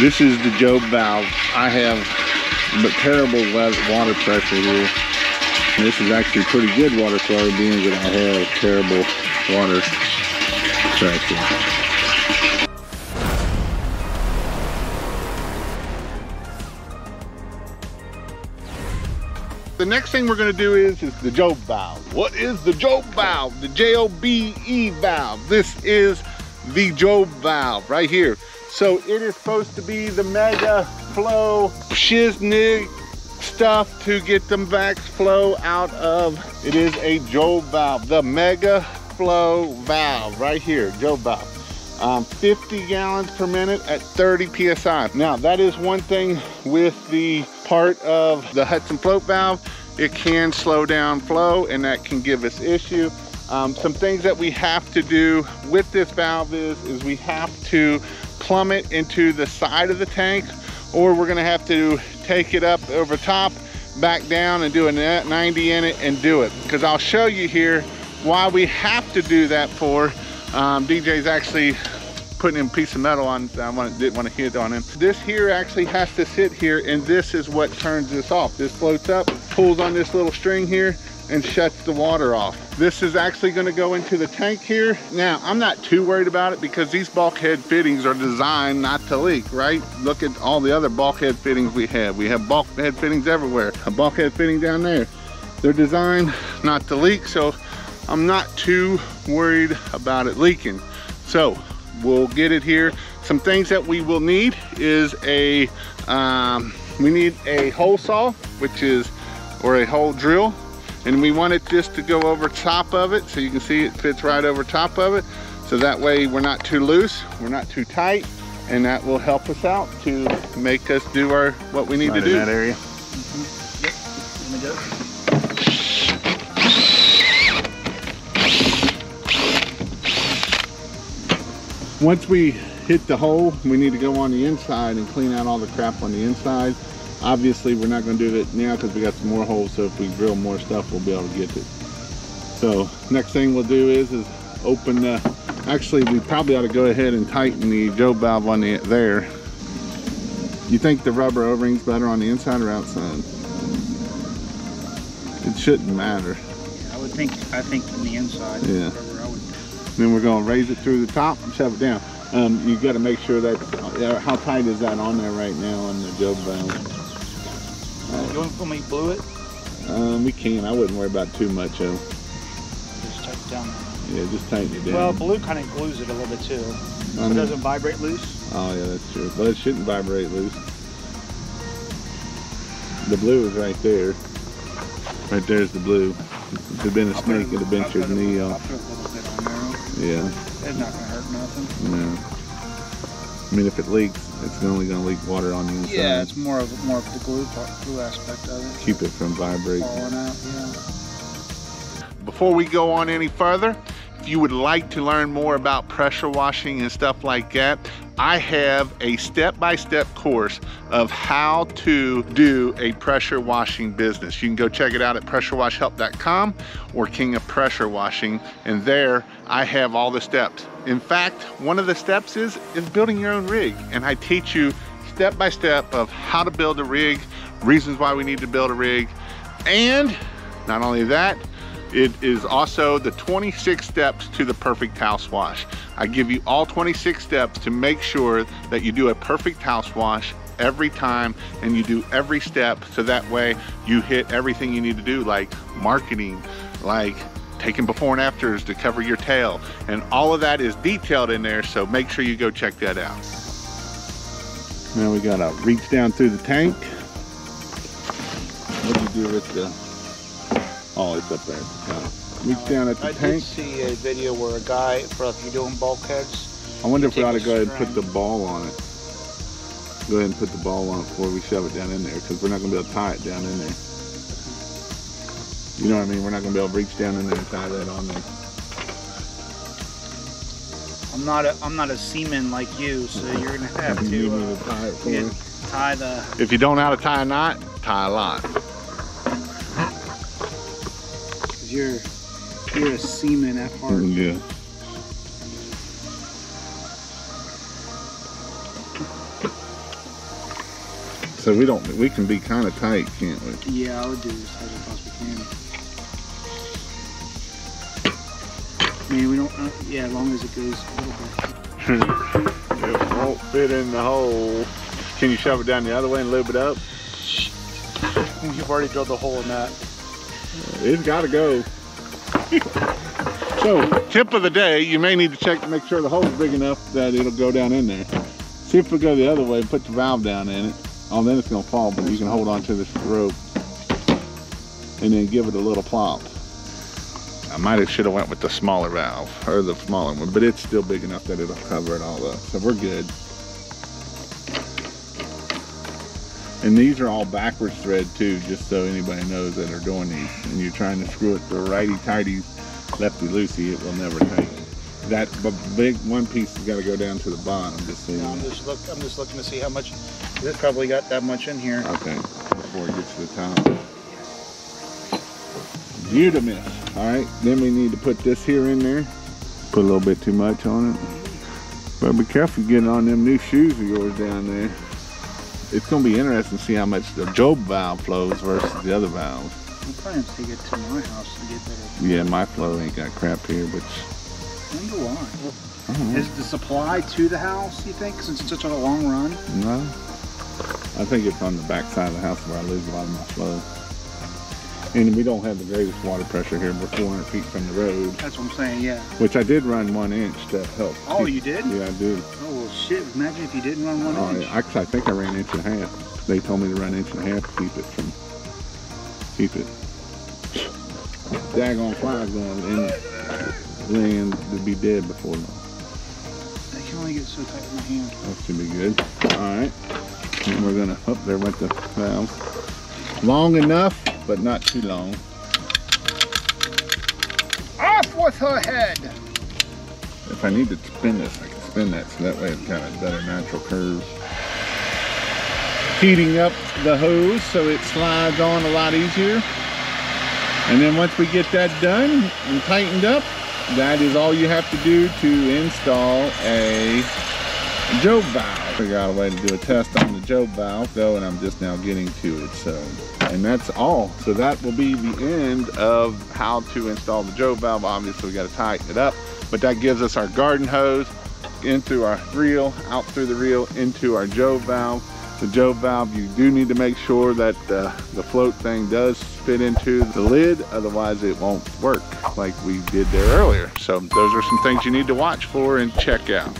This is the Jobe valve. I have but terrible water pressure here. And this is actually pretty good water flow being that I have terrible water pressure. The next thing we're gonna do is, is the Jobe valve. What is the Jobe valve? The J-O-B-E valve. This is the Jobe valve right here. So it is supposed to be the mega flow shiznig stuff to get the max flow out of. It is a Jobe valve, the mega flow valve right here, Jobe valve. Um, 50 gallons per minute at 30 psi. Now that is one thing with the part of the Hudson float valve. It can slow down flow and that can give us issue. Um, some things that we have to do with this valve is, is we have to plumb it into the side of the tank or we're gonna have to take it up over top, back down and do a 90 in it and do it. Because I'll show you here why we have to do that for. Um, DJ's actually putting a piece of metal on, I want, didn't want to hit on him. This here actually has to sit here and this is what turns this off. This floats up, pulls on this little string here and shuts the water off. This is actually gonna go into the tank here. Now, I'm not too worried about it because these bulkhead fittings are designed not to leak, right? Look at all the other bulkhead fittings we have. We have bulkhead fittings everywhere. A bulkhead fitting down there. They're designed not to leak, so I'm not too worried about it leaking. So, we'll get it here. Some things that we will need is a, um, we need a hole saw, which is, or a hole drill, and we want it just to go over top of it so you can see it fits right over top of it so that way we're not too loose we're not too tight and that will help us out to make us do our what we need right to do in that area mm -hmm. yep. Let me go. Once we hit the hole, we need to go on the inside and clean out all the crap on the inside obviously we're not going to do it now because we got some more holes so if we drill more stuff we'll be able to get it. So next thing we'll do is is open the actually we probably ought to go ahead and tighten the Jobe valve on the there. You think the rubber o-rings better on the inside or outside? It shouldn't matter. I would think i think from the inside yeah. then we're going to raise it through the top and shove it down. Um, you got to make sure that uh, how tight is that on there right now on the Jobe valve you want, me to glue it? Um, we can. I wouldn't worry about too much of Just tighten it down. Yeah, just tighten it down. Well, blue kind of glues it a little bit too. So it doesn't vibrate loose. Oh yeah, that's true. But it shouldn't vibrate loose. The blue is right there. Right there's the blue. If it had been a I'll snake, it'd have been your knee off. Yeah. It's not gonna hurt nothing. No. I mean, if it leaks, it's only going to leak water on the inside. Yeah, it's more of more of the glue part, glue aspect of it. Keep it from vibrating. Falling out, yeah. Before we go on any further, if you would like to learn more about pressure washing and stuff like that, I have a step-by-step -step course of how to do a pressure washing business. You can go check it out at pressurewashhelp.com or King of Pressure Washing, and there I have all the steps. In fact, one of the steps is, is building your own rig, and I teach you step by step of how to build a rig, reasons why we need to build a rig, and not only that, it is also the 26 steps to the perfect house wash. I give you all 26 steps to make sure that you do a perfect house wash every time and you do every step so that way you hit everything you need to do like marketing, like taking before and afters to cover your tail. And all of that is detailed in there, so make sure you go check that out. Now we gotta reach down through the tank. What do you do with the Oh, it's up there at the top. Reach down at the I tank. I did see a video where a guy, for if you're doing bulkheads. I wonder if we ought to go ahead and put the ball on it. Go ahead and put the ball on it before we shove it down in there because we're not going to be able to tie it down in there. You know what I mean? We're not going to be able to reach down in there and tie that on there. I'm not a I'm not a seaman like you, so you're gonna have to, uh, to tie, tie the. If you don't know how to tie a knot, tie a lot you're you're a seaman at heart. Yeah. So we don't, we can be kind of tight, can't we? Yeah, I would do this as possibly can. Man, we don't, uh, yeah, as long as it goes a little bit. it won't fit in the hole. Can you shove it down the other way and lube it up? You've already drilled a hole in that. It's got to go. so, tip of the day, you may need to check to make sure the hole's big enough that it'll go down in there. See if we go the other way and put the valve down in it. Oh, then it's gonna fall, but you can hold on to this rope and then give it a little plop. I might have should have went with the smaller valve or the smaller one, but it's still big enough that it'll cover it all up. So we're good. And these are all backwards thread too, just so anybody knows that are doing these. And you're trying to screw it the righty-tighty, lefty-loosey, it will never tighten. That big one piece has got to go down to the bottom, just so you No, I'm just look, I'm just looking to see how much, this probably got that much in here. Okay, before it gets to the top. Butamus. All right, then we need to put this here in there. Put a little bit too much on it. But be careful getting on them new shoes of yours down there. It's gonna be interesting to see how much the Jobe valve flows versus the other valves. I'm planning to take it to my house and get better. Yeah, my flow ain't got crap here, but I wonder why. Don't know. Is the supply to the house, you think, since it's such a long run? No. I think it's on the back side of the house where I lose a lot of my flow. And we don't have the greatest water pressure here. We're 400 feet from the road, That's what I'm saying, yeah. which I did run one inch to help. Oh, keep- you did? Yeah, I did. Oh, well, shit. Imagine if you didn't run one Oh, inch. yeah. Actually, I think I ran inch and a half. They told me to run inch and a half to keep it from, keep it. Daggone flies going in, land to be dead before long. I can only get so tight with my hand. That should be good. All right. And we're gonna, up there with the valve. Long enough, but not too long. Off with her head! If I need to spin this, I can spin that so that way it's got a better natural curve. Heating up the hose so it slides on a lot easier. And then once we get that done and tightened up, that is all you have to do to install a Jobe valve. Figure out a way to do a test on the Jobe valve though, and I'm just now getting to it. So, and that's all. So that will be the end of how to install the Jobe valve. Obviously, we got to tighten it up, but that gives us our garden hose in through our reel, out through the reel, into our Jobe valve. The Jobe valve, you do need to make sure that uh, the float thing does fit into the lid, otherwise it won't work like we did there earlier. So those are some things you need to watch for and check out.